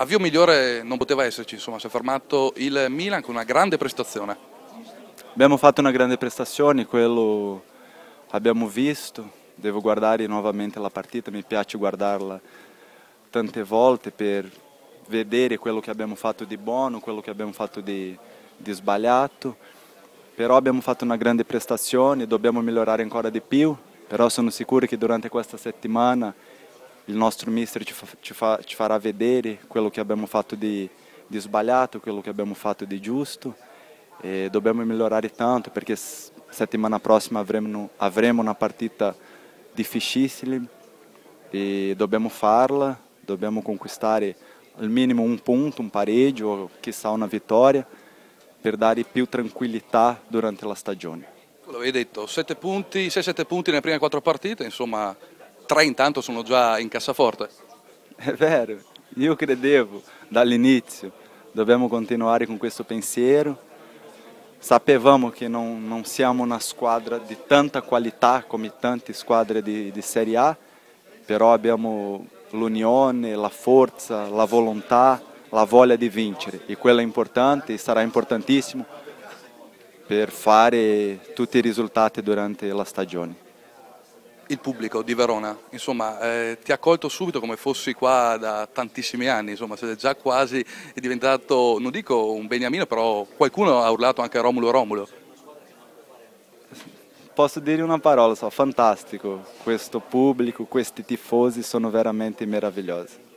Avvio migliore non poteva esserci, insomma, si è fermato il Milan con una grande prestazione. Abbiamo fatto una grande prestazione, quello abbiamo visto, devo guardare nuovamente la partita, mi piace guardarla tante volte per vedere quello che abbiamo fatto di buono, quello che abbiamo fatto di, di sbagliato, però abbiamo fatto una grande prestazione, dobbiamo migliorare ancora di più, però sono sicuro che durante questa settimana il nostro mister ci, fa, ci, fa, ci, farà vedere quello che abbiamo fatto di, di, sbagliato, quello che abbiamo fatto di giusto e dobbiamo migliorare tanto perché settimana prossima avremo, avremo una partita difficile e dobbiamo farla, dobbiamo conquistare al minimo un punto, un pareggio o chissà una vittoria per dare più tranquillità durante la stagione. Lo avevi detto, 6-7 punti, punti nelle prime quattro partite, insomma tre intanto sono già in cassaforte. È vero, io credevo dall'inizio, dobbiamo continuare con questo pensiero. Sapevamo che non, non siamo una squadra di tanta qualità come tante squadre di, di Serie A, però abbiamo l'unione, la forza, la volontà, la voglia di vincere e quello è importante e sarà importantissimo per fare tutti i risultati durante la stagione il pubblico di Verona, insomma, eh, ti ha accolto subito come fossi qua da tantissimi anni, insomma, sei già quasi diventato, non dico un beniamino, però qualcuno ha urlato anche Romulo Romulo. Posso dire una parola, so, fantastico, questo pubblico, questi tifosi sono veramente meravigliosi.